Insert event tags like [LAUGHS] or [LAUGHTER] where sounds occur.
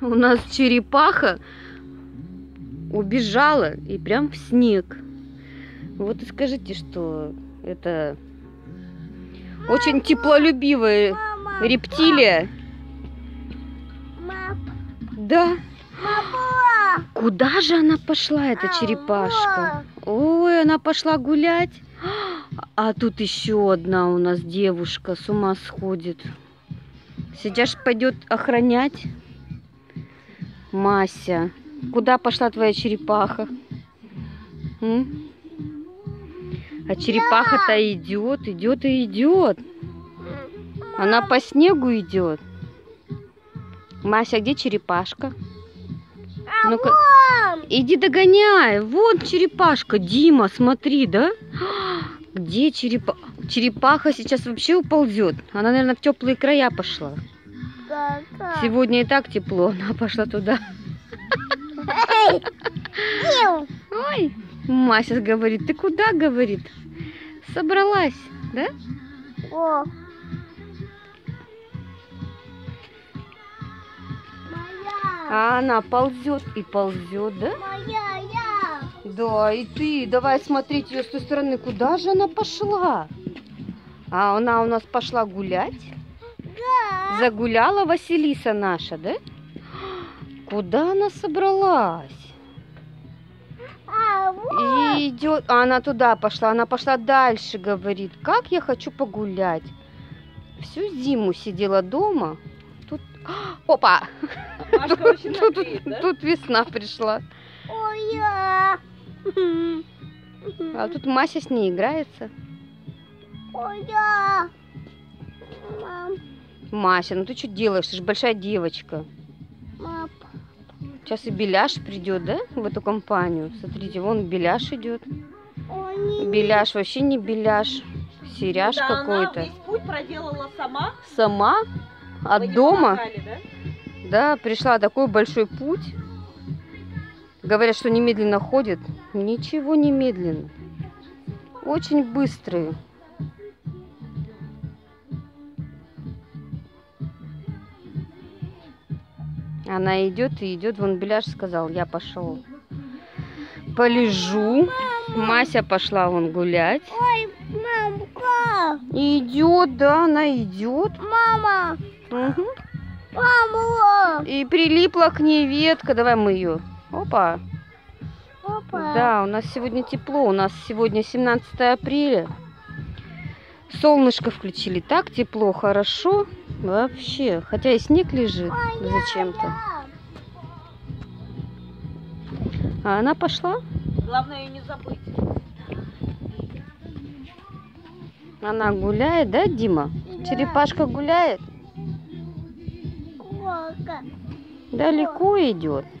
У нас черепаха убежала и прям в снег. Вот и скажите, что это очень теплолюбивая Мама, рептилия. мама, Да. мама. Куда же она пошла, эта черепашка? Ой, она пошла гулять. А тут еще одна у нас девушка с ума сходит. Сейчас пойдет охранять. Мася, куда пошла твоя черепаха? М? А черепаха-то идет, идет и идет. Она по снегу идет. Мася, где черепашка? Ну-ка, Мам, иди догоняй. Вот черепашка. Дима, смотри, да? Где черепа... черепаха сейчас вообще уползет? Она, наверное, в теплые края пошла. Сегодня и так тепло, [LAUGHS] она пошла туда. Ой, Мася говорит, ты куда, говорит? Собралась, да? О. А она ползет и ползет, да? моя, я. Да, и ты, давай смотреть ее с той стороны, куда же она пошла? А она у нас пошла гулять. Да. Загуляла Василиса наша, да? Куда она собралась? А, вот. И идет, а она туда пошла, она пошла дальше, говорит, как я хочу погулять. Всю зиму сидела дома. Тут, опа, Машка очень тут, надеет, да? тут весна пришла. Ой, я. А тут Мася с ней играется. Ой, я. Мам, Мася, ну ты что делаешь? Ты же большая девочка. мам. Сейчас и Беляш придет, да, в эту компанию. Смотрите, вон Беляш идет. Ой, не Беляш вообще не Беляш, серяж Да, какой-то. Она весь путь проделала сама. Сама Вы от не дома, помогали, да? да, пришла такой большой путь. Говорят, что немедленно ходит. Ничего не медленно. Очень быстрые. Она идет и идет. Вон Беляш сказал, я пошел. Полежу. Мася пошла вон гулять. Ой, мамка. Идет, да, она идет. Мама. Мгм. Мама. И прилипла к ней ветка. Давай мы ее. Опа. Папа. Да, у нас сегодня тепло. У нас сегодня 17 апреля. Солнышко включили. Так тепло, хорошо. Вообще. Хотя и снег лежит зачем-то. А она пошла. Главное ее не забыть. Она гуляет, да, Дима? Черепашка гуляет. Папа. Далеко идет.